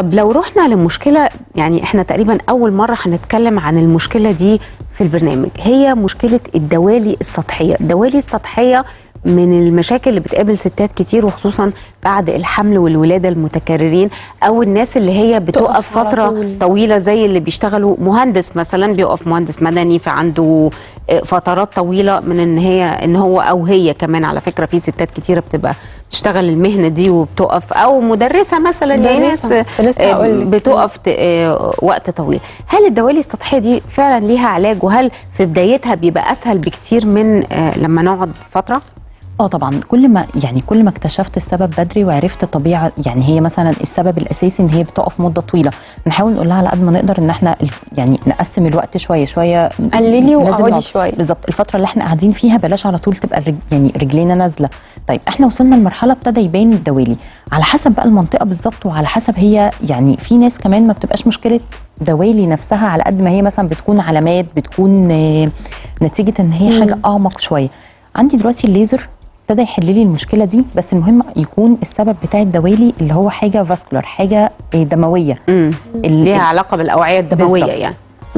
طب لو رحنا لمشكلة يعني إحنا تقريبا أول مرة هنتكلم عن المشكلة دي في البرنامج هي مشكلة الدوالي السطحية الدوالي السطحية من المشاكل اللي بتقابل ستات كتير وخصوصا بعد الحمل والولادة المتكررين أو الناس اللي هي بتقف فترة طول. طويلة زي اللي بيشتغلوا مهندس مثلا بيقف مهندس مدني فعنده آه، فترات طويلة من إن هي إن هو أو هي كمان على فكرة في ستات كتيرة بتبقى بتشتغل المهنة دي وبتقف أو مدرسة مثلا ناس مدرسة. هقولك. بتقف آه، وقت طويل هل الدوالي السطحية دي فعلا ليها علاج وهل في بدايتها بيبقى أسهل بكتير من آه، لما نقعد فترة آه طبعا كل ما يعني كل ما اكتشفت السبب بدري وعرفت طبيعة يعني هي مثلا السبب الأساسي إن هي بتقف مدة طويلة نحاول نقول لها على قد ما نقدر إن إحنا يعني نقسم الوقت شوية شوية قللي نقعد- شوية. بالظبط الفترة اللي إحنا قاعدين فيها بلاش على طول تبقى الرج يعني رجلينا نازلة. طيب إحنا وصلنا لمرحلة ابتدى يبان الدوالي. على حسب بقى المنطقة بالظبط وعلى حسب هي يعني في ناس كمان ما بتبقاش مشكلة دوالي نفسها على قد ما هي مثلا بتكون علامات بتكون آه، نتيجة إن هي حاجة أعمق شوية. عندي دلوقتي الليزر ابتدى يحل لي المشكلة دي بس المهم يكون السبب بتاع الدوالي اللي هو حاجة vascular حاجة آه، دموية. امم ال- ليها علاقة بالأوعية الدموية بالظبط. يعني.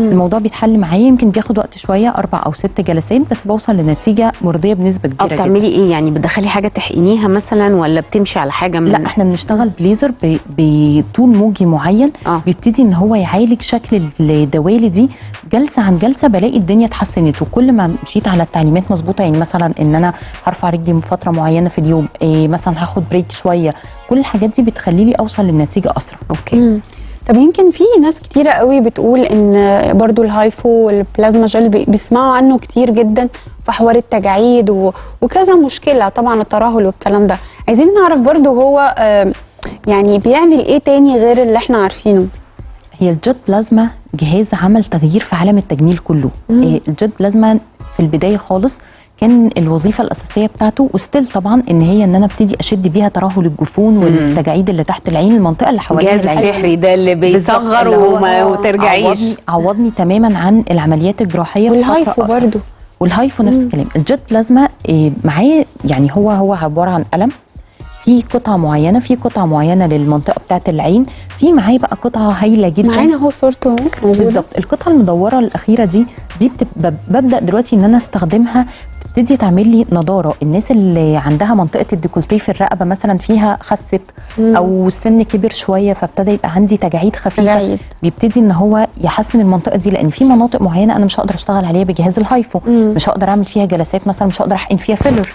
الموضوع بيتحل معايا يمكن بياخد وقت شوية أربع أو ست جلسات بس بوصل لنتيجة مرضية بنسبة كبيرة جدا. بتعملي إيه؟ يعني بتدخلي حاجة تحقنيها مثلا ولا بتمشي على حاجة من لا إحنا بنشتغل بليزر بطول موجي معين. آه. بيبتدي إن هو يعالج شكل الدوالي دي جلسة عن جلسة بلاقي الدنيا اتحسنت. وكل ما مشيت على التعليمات مظبوطة يعني مثلا إن أنا هرفع رجلي من فترة معينة في اليوم إيه مثلا هاخد break شوية. كل الحاجات دي بتخلي لي أوصل للنتيجة أسرع. okay. مم. طب يمكن في ناس كتيرة قوي بتقول إن برضو الهايفو والبلازما جت بي- بيسمعوا عنه كتير جدا في حوار التجاعيد و... وكذا مشكلة طبعا الترهل والكلام ده. عايزين نعرف برضو هو يعني بيعمل إيه تاني غير اللي إحنا عارفينه؟ هي ال jet plasma جهاز عمل تغيير في عالم التجميل كله. مم. إيه ال jet plasma في البداية خالص كان الوظيفة الأساسية بتاعته و still طبعا إن هي إن أنا أبتدي أشد بيها ترهل الجفون والتجاعيد اللي تحت العين المنطقة اللي حوالين الجهاز السحري ده اللي بيصغر وما وترجعيش عوضني, عوضني تماما عن العمليات الجراحية والهايفو. برضو وال HIFU نفس الكلام. ال jet plasma إيه معاه يعني هو هو عبارة عن قلم. في قطعة معينة في قطعة معينة للمنطقة بتاعه العين. في معاه بقى قطعة هايلة جدا. معانا اهو صورته أهو. بالظبط. القطعة المدورة الأخيرة دي دي بتبقى ببدأ دلوقتي إن أنا أستخدمها تبتدي تعمل لي نضارة الناس اللي عندها منطقة ال décolleté في الرقبة مثلا فيها خست. أو السن كبر شوية فابتدى يبقى عندي تجاعيد خفيفة تجاعيد. بيبتدي إن هو يحسن المنطقة دي لأن في مناطق معينة أنا مش هقدر أشتغل عليها بجهاز ال HIFU مم. مش هقدر أعمل فيها جلسات مثلا مش هقدر أحقن فيها filler.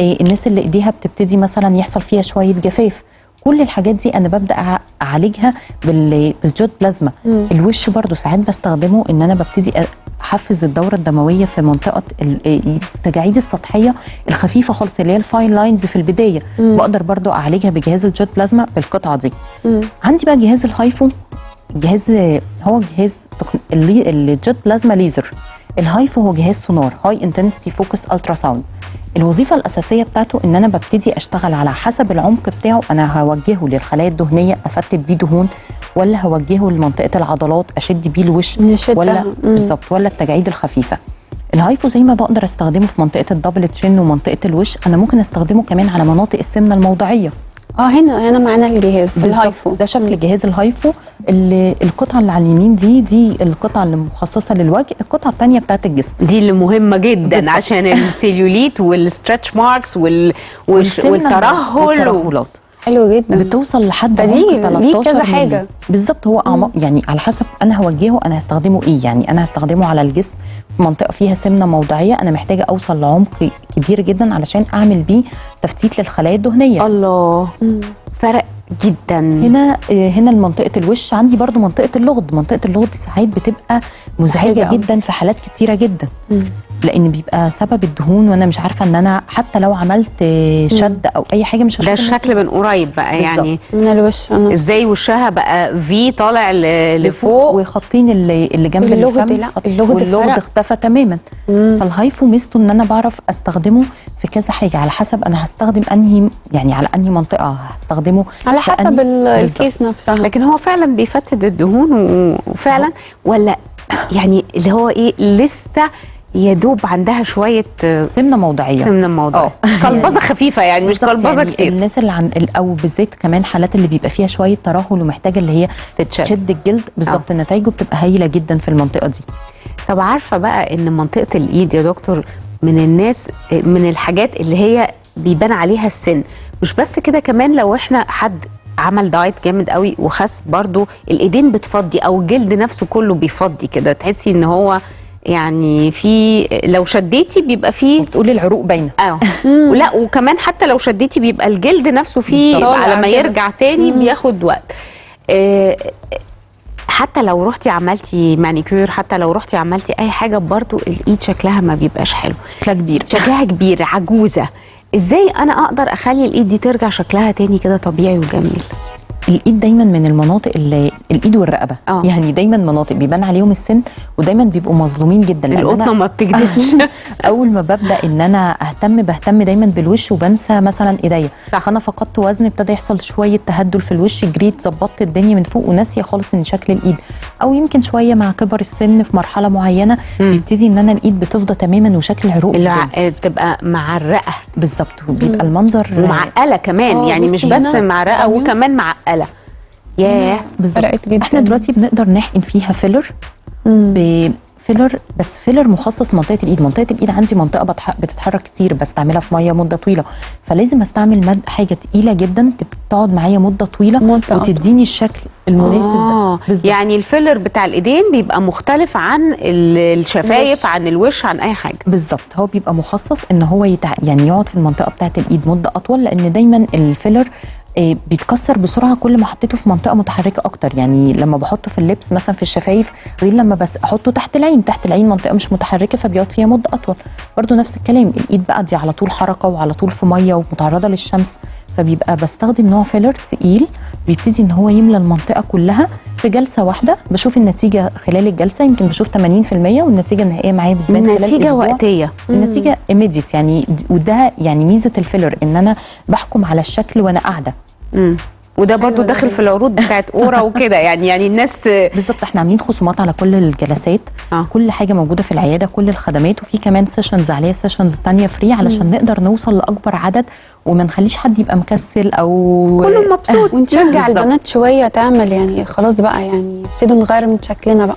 إيه الناس اللي إيديها بتبتدي مثلا يحصل فيها شوية جفاف كل الحاجات دي أنا ببدأ أعالجها بال- بال jet plasma مم. الوش برضو ساعات بستخدمه إن أنا ببتدي احفز الدورة الدموية في منطقة ال- التجاعيد السطحية الخفيفة خالص اللي هي ال fine lines في البداية مم. بقدر برضو أعالجها بجهاز ال jet plasma بالقطعة دي مم. عندي بقى جهاز ال HIFU جهاز هو جهاز تقن- اللي- ال jet plasma ليزر ال HIFU هو جهاز سونار high intensity focused ultrasound الوظيفة الأساسية بتاعته إن أنا ببتدي أشتغل على حسب العمق بتاعه أنا هوجهه للخلايا الدهنية أفتت بيه دهون ولا هوجهه لمنطقة العضلات أشد بيه الوش. ولا. بالظبط ولا التجاعيد الخفيفة ال HIFU زي ما بقدر أستخدمه في منطقة ال double chin ومنطقة الوش أنا ممكن أستخدمه كمان على مناطق السمنة الموضعية آه هنا هنا معانا الجهاز. ال HIFU. ده شكل جهاز ال HIFU. اللي القطعة اللي على اليمين دي دي القطعة اللي مخصصة للوجه. القطعة الثانية بتاعت الجسم. دي اللي مهمة جدا. عشان ال cellulite وال stretch marks وال... والترهل و... والترهلات حلو جدا بتوصل لحد عمق ليه 13 كذا. حاجة. بالظبط هو أعماق يعني على حسب أنا هوجهه أنا هستخدمه إيه يعني أنا هستخدمه على الجسم في منطقة فيها سمنة موضعية أنا محتاجة أوصل لعمق كبير جدا علشان أعمل بيه تفتيت للخلايا الدهنية الله مم. فرق جدا هنا آه، هنا منطقه الوش عندي برضو منطقة اللغد منطقة اللغد ساعات بتبقى مزعجة. جدا في حالات كتيرة جدا مم. لأن بيبقى سبب الدهون وأنا مش عارفة إن أنا حتى لو عملت شد أو أي حاجة مش ده الشكل من قريب بقى يعني. من الوش أنا إزاي وشها بقى في طالع. لفوق وخطين اللي اللي جنب اللغد لا، اللغد. اختفى تماما. مم. فالهايفو ميزته إن أنا بعرف أستخدمه في كذا حاجة. على حسب أنا هستخدم أنهي يعني على أنهي منطقة هستخدمه. على حسب. الكيس نفسها. لكن هو فعلا بيفتت الدهون وفعلا ولا يعني اللي هو إيه لسه يا دوب عندها شوية سمنة موضعية. سمنة موضوع آه. كلبظه خفيفة يعني مش كلبظه يعني كتير. الناس اللي عن أو بالذات كمان حالات اللي بيبقى فيها شوية ترهل ومحتاجة اللي هي تتشد. تشد الجلد. بالظبط. نتائجه بتبقى هايلة جدا في المنطقة دي. طب عارفة بقى إن منطقة الإيد يا دكتور من الناس من الحاجات اللي هي بيبان عليها السن. مش بس كده كمان لو إحنا حد عمل دايت جامد قوي وخس برضو الإيدين بتفضي أو الجلد نفسه كله بيفضي كده. تحسي إن هو يعني في لو شديتي بيبقى فيه وبتقولي العروق باينة. آه. ولا وكمان حتى لو شديتي بيبقى الجلد نفسه فيه. على ما. يرجع تاني بياخد وقت. آه، حتى لو رحتي عملتي مانيكير حتى لو رحتي عملتي أي حاجة برضو الإيد شكلها ما بيبقاش حلو. شكلها كبير. شكلها كبير عجوزة. إزاي أنا أقدر أخلي الإيد دي ترجع شكلها تاني كده طبيعي وجميل؟ الإيد دايما من المناطق اللي الإيد والرقبة. آه. يعني دايما مناطق بيبان عليهم السن ودايما بيبقوا مظلومين جدا. أنا ما بتكذبش أول ما ببدأ إن أنا أهتم بهتم دايما بالوش وبنسى مثلا إيديا. صح. فأنا فقدت وزن ابتدى يحصل شوية تهدل في الوش جريت ظبطت الدنيا من فوق وناسية خالص إن شكل الإيد. أو يمكن شوية مع كبر السن في مرحلة معينة. بيبتدي إن أنا الإيد بتفضى تماما وشكل العروق اللي بتبقى معرقه بالظبط. وبيبقى المنظر ومعرقة كمان. آه، يعني مش بس معرقه يعني- وكمان معرقة. ياه بالظبط. فرقت جدا. إحنا دلوقتي بنقدر نحقن فيها filler مم. ب filler بس filler مخصص منطقة الإيد. منطقة الإيد عندي منطقة بتح- بتتحرك كتير بستعملها في مية مدة طويلة. فلازم أستعمل مد حاجة تقيلة جدا تقعد معايا مدة طويلة أطول. وتديني الشكل المناسب آه. ده. يعني ال filler بتاع الإيدين بيبقى مختلف عن ال- الشفايف. عن الوش عن أي حاجة. بالظبط. هو بيبقى مخصص إن هو يتع... يعني يقعد في المنطقة بتاعة الإيد مدة أطول لأن دايما ال filler بيتكسر بسرعة كل ما حطيته في منطقة متحركة أكتر. يعني لما بحطه في ال lips مثلا في الشفايف غير لما بس أحطه تحت العين. تحت العين منطقة مش متحركة فبيقعد فيها مدة أطول. برضو نفس الكلام الإيد بقى دي على طول حركة وعلى طول في مية ومتعرضة للشمس. فبيبقى بستخدم نوع filler تقيل بيبتدي إن هو يملى المنطقة كلها في جلسة واحدة بشوف النتيجة خلال الجلسة يمكن بشوف 80% والنتيجة النهائية معايا بتبان خلال النتيجة. وقتية النتيجة immediate يعني وده يعني ميزة ال filler إن أنا بحكم على الشكل وأنا قاعدة مم. وده برضو ده داخل. في العروض بتاعت أورا وكده يعني يعني الناس بالظبط إحنا عاملين خصومات على كل الجلسات آه. كل حاجة موجودة في العيادة كل الخدمات وفي كمان sessions عليها sessions تانية free علشان نقدر نوصل لأكبر عدد وما نخليش حد يبقى مكسل أو كله مبسوط ونشجع بالظبط. البنات شوية تعمل يعني خلاص بقى يعني ابتدوا نغير من شكلنا بقى